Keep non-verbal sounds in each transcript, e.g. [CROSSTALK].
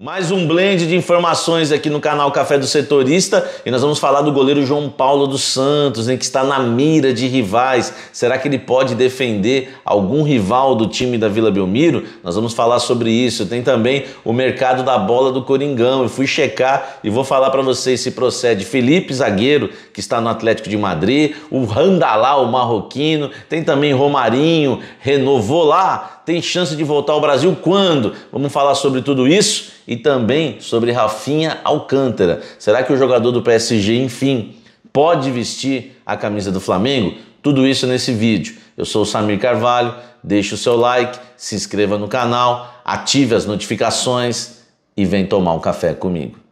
Mais um blend de informações aqui no canal Café do Setorista e nós vamos falar do goleiro João Paulo dos Santos, que está na mira de rivais. Será que ele pode defender algum rival do time da Vila Belmiro? Nós vamos falar sobre isso. Tem também o mercado da bola do Coringão. Eu fui checar e vou falar para vocês se procede Felipe Zagueiro, que está no Atlético de Madrid, o Randalá, o marroquino, tem também Romarinho, renovou lá, tem chance de voltar ao Brasil quando? Vamos falar sobre tudo isso e também sobre Rafinha Alcântara. Será que o jogador do PSG, enfim, pode vestir a camisa do Flamengo? Tudo isso nesse vídeo. Eu sou o Samir Carvalho, deixe o seu like, se inscreva no canal, ative as notificações e vem tomar um café comigo.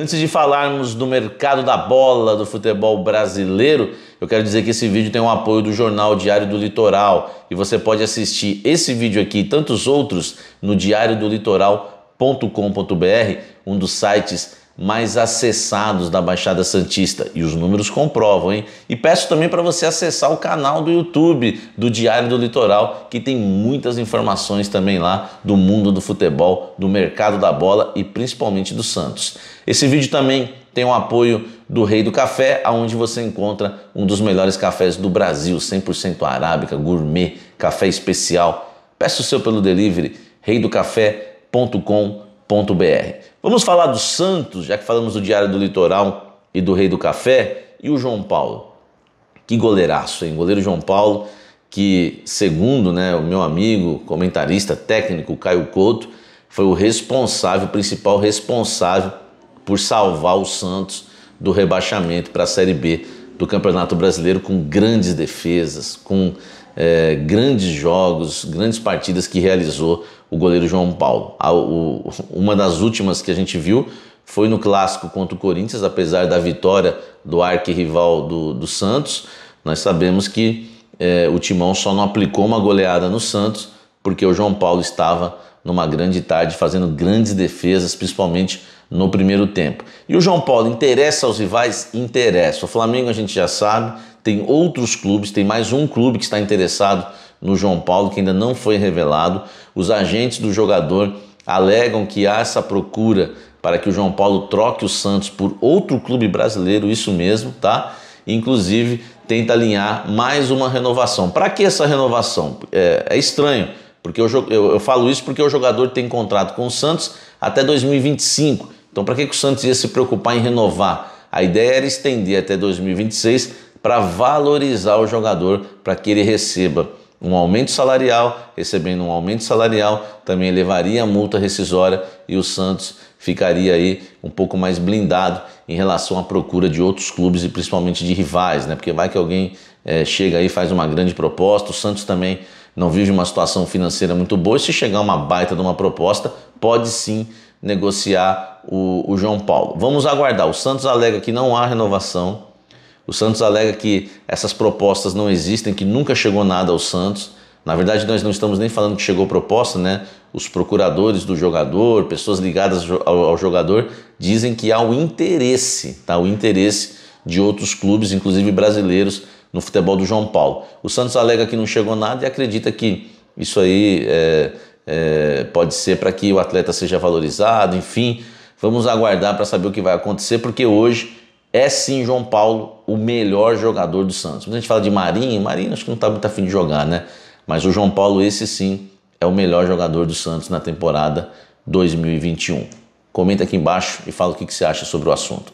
Antes de falarmos do mercado da bola do futebol brasileiro, eu quero dizer que esse vídeo tem o um apoio do Jornal Diário do Litoral. E você pode assistir esse vídeo aqui e tantos outros no diariodolitoral.com.br, um dos sites mais acessados da Baixada Santista e os números comprovam, hein? E peço também para você acessar o canal do YouTube do Diário do Litoral, que tem muitas informações também lá do mundo do futebol, do mercado da bola e principalmente do Santos. Esse vídeo também tem o apoio do Rei do Café, aonde você encontra um dos melhores cafés do Brasil, 100% arábica, gourmet, café especial. Peça o seu pelo delivery reidocafé.com.br Vamos falar do Santos, já que falamos do Diário do Litoral e do Rei do Café, e o João Paulo. Que goleiraço, hein? Goleiro João Paulo, que segundo né, o meu amigo, comentarista técnico Caio Couto, foi o responsável, o principal responsável por salvar o Santos do rebaixamento para a Série B do Campeonato Brasileiro com grandes defesas, com é, grandes jogos, grandes partidas que realizou o goleiro João Paulo. A, o, uma das últimas que a gente viu foi no clássico contra o Corinthians, apesar da vitória do arquirrival do, do Santos. Nós sabemos que é, o Timão só não aplicou uma goleada no Santos porque o João Paulo estava numa grande tarde fazendo grandes defesas, principalmente no primeiro tempo. E o João Paulo interessa aos rivais? Interessa. O Flamengo a gente já sabe, tem outros clubes, tem mais um clube que está interessado no João Paulo que ainda não foi revelado. Os agentes do jogador alegam que há essa procura para que o João Paulo troque o Santos por outro clube brasileiro, isso mesmo, tá? Inclusive tenta alinhar mais uma renovação. Para que essa renovação? É, é estranho, porque eu, eu, eu, falo isso porque o jogador tem contrato com o Santos até 2025. Então, para que, que o Santos ia se preocupar em renovar? A ideia era estender até 2026 para valorizar o jogador, para que ele receba um aumento salarial, recebendo um aumento salarial, também levaria a multa rescisória e o Santos ficaria aí um pouco mais blindado em relação à procura de outros clubes e principalmente de rivais, né? Porque vai que alguém é, chega aí faz uma grande proposta, o Santos também não vive uma situação financeira muito boa e se chegar uma baita de uma proposta, pode sim negociar o, o João Paulo. Vamos aguardar. O Santos alega que não há renovação o Santos alega que essas propostas não existem, que nunca chegou nada ao Santos. Na verdade, nós não estamos nem falando que chegou proposta, né? Os procuradores do jogador, pessoas ligadas ao, jogador, dizem que há o interesse, tá? O interesse de outros clubes, inclusive brasileiros, no futebol do João Paulo. O Santos alega que não chegou nada e acredita que isso aí é, é, pode ser para que o atleta seja valorizado, enfim. Vamos aguardar para saber o que vai acontecer, porque hoje é sim João Paulo o melhor jogador do Santos. Quando a gente fala de Marinho, Marinho acho que não está muito afim de jogar, né? Mas o João Paulo, esse sim, é o melhor jogador do Santos na temporada 2021. Comenta aqui embaixo e fala o que você acha sobre o assunto.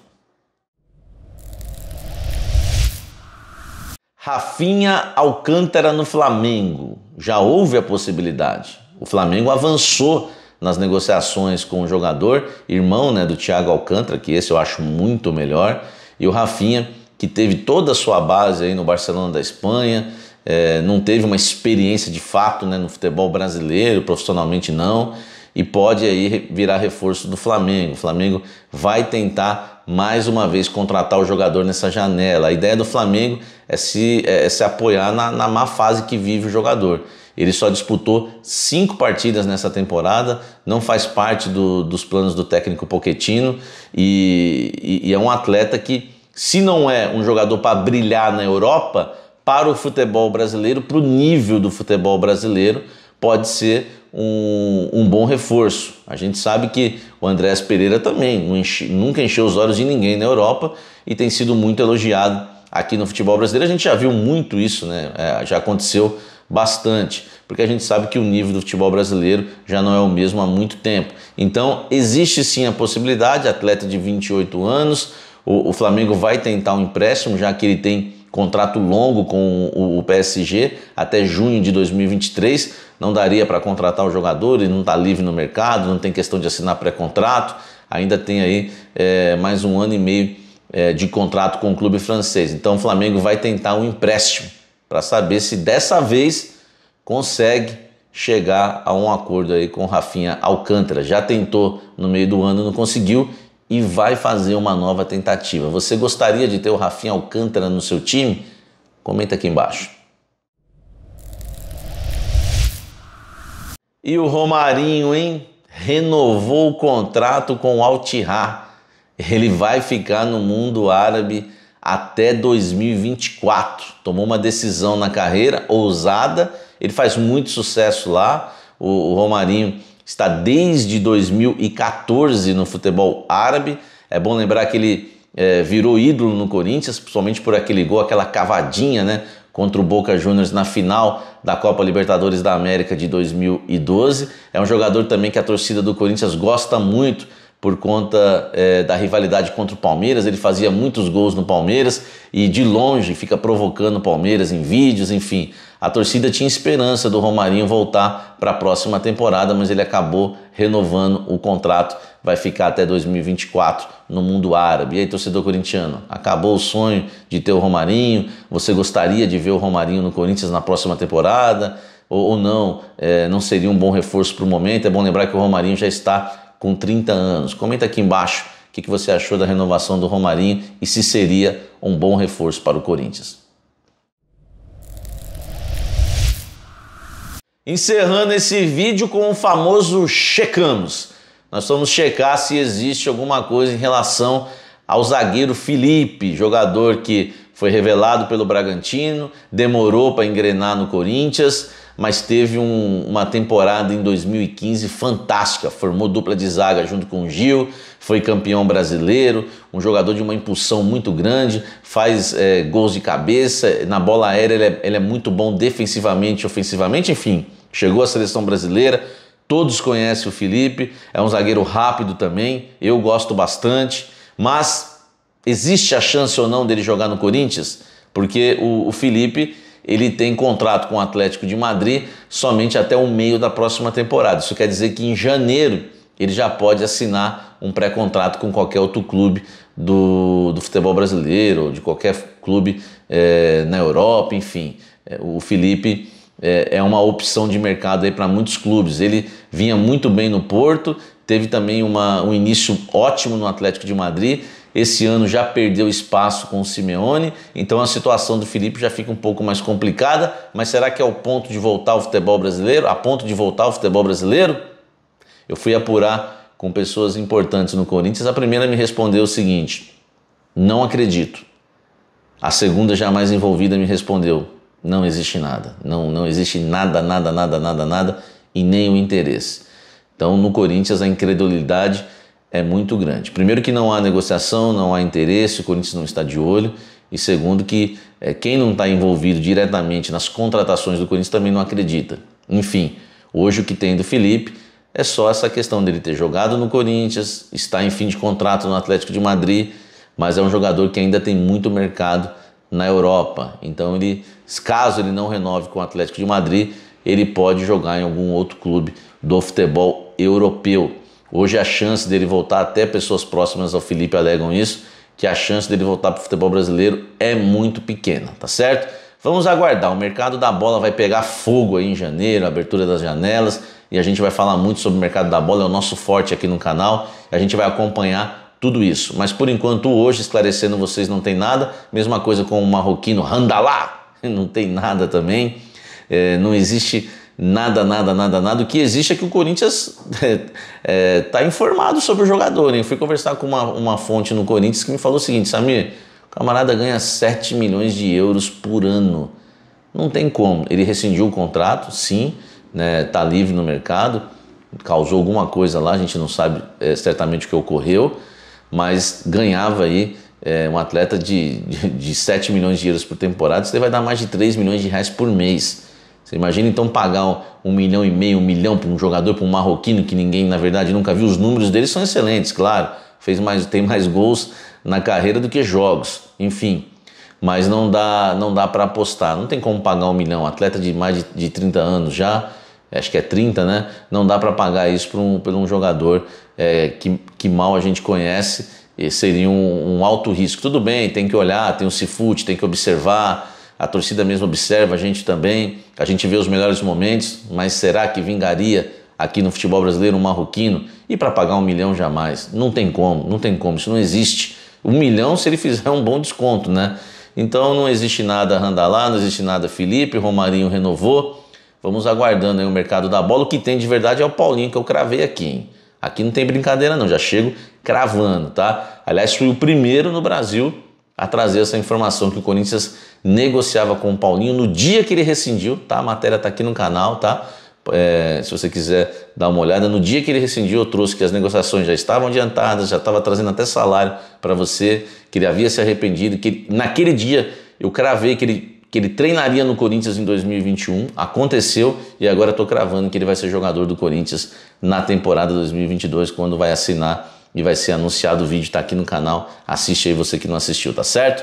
Rafinha Alcântara no Flamengo. Já houve a possibilidade. O Flamengo avançou nas negociações com o jogador, irmão né, do Thiago Alcântara, que esse eu acho muito melhor, e o Rafinha, que teve toda a sua base aí no Barcelona da Espanha, é, não teve uma experiência de fato né, no futebol brasileiro, profissionalmente não, e pode aí virar reforço do Flamengo. O Flamengo vai tentar mais uma vez contratar o jogador nessa janela. A ideia do Flamengo é se, é, é se apoiar na, na má fase que vive o jogador. Ele só disputou cinco partidas nessa temporada, não faz parte do, dos planos do técnico Poquetino e, e, e, é um atleta que se não é um jogador para brilhar na Europa, para o futebol brasileiro, para o nível do futebol brasileiro, pode ser um, um, bom reforço. A gente sabe que o Andrés Pereira também enche, nunca encheu os olhos de ninguém na Europa e tem sido muito elogiado aqui no futebol brasileiro. A gente já viu muito isso, né? É, já aconteceu bastante, porque a gente sabe que o nível do futebol brasileiro já não é o mesmo há muito tempo. Então, existe sim a possibilidade, atleta de 28 anos, o, o Flamengo vai tentar um empréstimo, já que ele tem contrato longo com o, o PSG até junho de 2023. Não daria para contratar o jogador, ele não está livre no mercado, não tem questão de assinar pré-contrato, ainda tem aí é, mais um ano e meio é, de contrato com o clube francês. Então o Flamengo vai tentar um empréstimo para saber se dessa vez consegue chegar a um acordo aí com Rafinha Alcântara. Já tentou no meio do ano, não conseguiu e vai fazer uma nova tentativa. Você gostaria de ter o Rafinha Alcântara no seu time? Comenta aqui embaixo. E o Romarinho, hein? Renovou o contrato com o Al-Tihar. Ele vai ficar no mundo árabe até 2024. Tomou uma decisão na carreira ousada, ele faz muito sucesso lá. O, Romarinho está desde 2014 no futebol árabe. É bom lembrar que ele é, virou ídolo no Corinthians, principalmente por aquele gol, aquela cavadinha, né? Contra o Boca Juniors na final da Copa Libertadores da América de 2012. É um jogador também que a torcida do Corinthians gosta muito por conta é, da rivalidade contra o Palmeiras. Ele fazia muitos gols no Palmeiras e de longe fica provocando o Palmeiras em vídeos, enfim. A torcida tinha esperança do Romarinho voltar para a próxima temporada, mas ele acabou renovando o contrato, vai ficar até 2024 no mundo árabe. E aí, torcedor corintiano, acabou o sonho de ter o Romarinho? Você gostaria de ver o Romarinho no Corinthians na próxima temporada? Ou, ou não? É, não seria um bom reforço para o momento? É bom lembrar que o Romarinho já está com 30 anos. Comenta aqui embaixo o que, que você achou da renovação do Romarinho e se seria um bom reforço para o Corinthians. Encerrando esse vídeo com o famoso checamos. Nós vamos checar se existe alguma coisa em relação ao zagueiro Felipe, jogador que foi revelado pelo Bragantino, demorou para engrenar no Corinthians, mas teve um, uma temporada em 2015 fantástica. Formou dupla de zaga junto com o Gil, foi campeão brasileiro, um jogador de uma impulsão muito grande, faz é, gols de cabeça, na bola aérea ele é, ele é muito bom defensivamente, ofensivamente, enfim, chegou à seleção brasileira. Todos conhecem o Felipe, é um zagueiro rápido também, eu gosto bastante, mas existe a chance ou não dele jogar no Corinthians? Porque o, o Felipe ele tem contrato com o Atlético de Madrid somente até o meio da próxima temporada. Isso quer dizer que em janeiro ele já pode assinar um pré-contrato com qualquer outro clube do, do futebol brasileiro, ou de qualquer clube é, na Europa, enfim. É, o Felipe é, é, uma opção de mercado para muitos clubes. Ele vinha muito bem no Porto, teve também uma, um início ótimo no Atlético de Madrid esse ano já perdeu espaço com o Simeone, então a situação do Felipe já fica um pouco mais complicada. Mas será que é o ponto de voltar ao futebol brasileiro? A ponto de voltar ao futebol brasileiro? Eu fui apurar com pessoas importantes no Corinthians. A primeira me respondeu o seguinte: não acredito. A segunda, já mais envolvida, me respondeu: não existe nada. Não, não existe nada, nada, nada, nada, nada e nem o interesse. Então, no Corinthians, a incredulidade é muito grande. Primeiro que não há negociação, não há interesse, o Corinthians não está de olho. E segundo que é, quem não está envolvido diretamente nas contratações do Corinthians também não acredita. Enfim, hoje o que tem do Felipe é só essa questão dele ter jogado no Corinthians, está em fim de contrato no Atlético de Madrid, mas é um jogador que ainda tem muito mercado na Europa. Então ele, caso ele não renove com o Atlético de Madrid, ele pode jogar em algum outro clube do futebol europeu. Hoje a chance dele voltar, até pessoas próximas ao Felipe alegam isso, que a chance dele voltar para o futebol brasileiro é muito pequena, tá certo? Vamos aguardar, o mercado da bola vai pegar fogo aí em janeiro, abertura das janelas, e a gente vai falar muito sobre o mercado da bola, é o nosso forte aqui no canal, a gente vai acompanhar tudo isso. Mas por enquanto, hoje, esclarecendo vocês, não tem nada, mesma coisa com o marroquino Randalá, [LAUGHS] não tem nada também, é, não existe nada, nada, nada, nada. O que existe é que o Corinthians está [LAUGHS] é, tá informado sobre o jogador. Hein? Eu fui conversar com uma, uma fonte no Corinthians que me falou o seguinte, Samir, O camarada ganha 7 milhões de euros por ano. Não tem como. Ele rescindiu o contrato, sim, né, tá livre no mercado, causou alguma coisa lá, a gente não sabe é, certamente o que ocorreu, mas ganhava aí é, um atleta de, de, de 7 milhões de euros por temporada, você vai dar mais de 3 milhões de reais por mês. Você imagina então pagar um, milhão e meio, um milhão para um jogador, para um marroquino que ninguém, na verdade, nunca viu. Os números dele são excelentes, claro. Fez mais, tem mais gols na carreira do que jogos, enfim. Mas não dá, não dá para apostar. Não tem como pagar um milhão. Atleta de mais de, de 30 anos já, acho que é 30, né? Não dá para pagar isso por um, um jogador é, que, que mal a gente conhece e seria um, um, alto risco. Tudo bem, tem que olhar, tem o Cifute, tem que observar, a torcida mesmo observa, a gente também, a gente vê os melhores momentos, mas será que vingaria aqui no futebol brasileiro um marroquino? E para pagar um milhão jamais? Não tem como, não tem como, isso não existe. Um milhão se ele fizer um bom desconto, né? Então não existe nada Randalá, não existe nada Felipe, Romarinho renovou. Vamos aguardando aí o mercado da bola. O que tem de verdade é o Paulinho que eu cravei aqui. Hein? Aqui não tem brincadeira não, já chego cravando, tá? Aliás, fui o primeiro no Brasil a trazer essa informação que o Corinthians negociava com o Paulinho no dia que ele rescindiu, tá? A matéria tá aqui no canal, tá? É, se você quiser dar uma olhada, no dia que ele rescindiu, eu trouxe que as negociações já estavam adiantadas, já estava trazendo até salário para você, que ele havia se arrependido, que naquele dia eu cravei que ele que ele treinaria no Corinthians em 2021, aconteceu e agora estou cravando que ele vai ser jogador do Corinthians na temporada 2022, quando vai assinar e vai ser anunciado o vídeo, está aqui no canal. Assiste aí você que não assistiu, tá certo?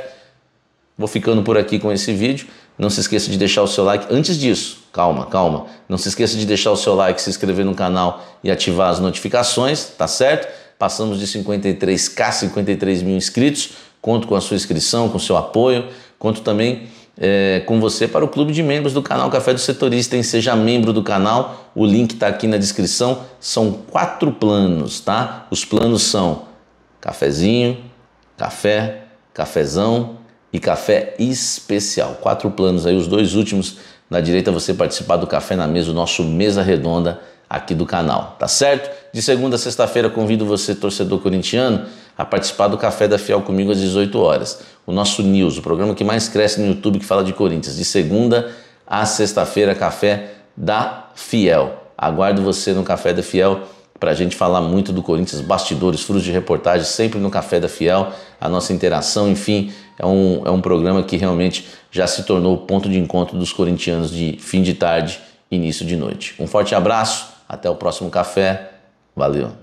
Vou ficando por aqui com esse vídeo. Não se esqueça de deixar o seu like. Antes disso, calma, calma. Não se esqueça de deixar o seu like, se inscrever no canal e ativar as notificações, tá certo? Passamos de 53k, 53 mil inscritos. Conto com a sua inscrição, com o seu apoio. Conto também é, com você para o clube de membros do canal Café do Setorista. Hein? Seja membro do canal, o link está aqui na descrição. São quatro planos, tá? Os planos são cafezinho, café, cafezão e café especial. Quatro planos aí, os dois últimos na direita você participar do Café na Mesa, o nosso mesa redonda aqui do canal, tá certo? De segunda a sexta-feira convido você, torcedor corintiano, a participar do Café da Fiel comigo às 18 horas. O nosso News, o programa que mais cresce no YouTube que fala de Corinthians. De segunda a sexta-feira, Café da Fiel. Aguardo você no Café da Fiel para a gente falar muito do Corinthians, bastidores, furos de reportagem, sempre no Café da Fiel, a nossa interação, enfim, é um, é um programa que realmente já se tornou o ponto de encontro dos corintianos de fim de tarde, início de noite. Um forte abraço, até o próximo café, valeu!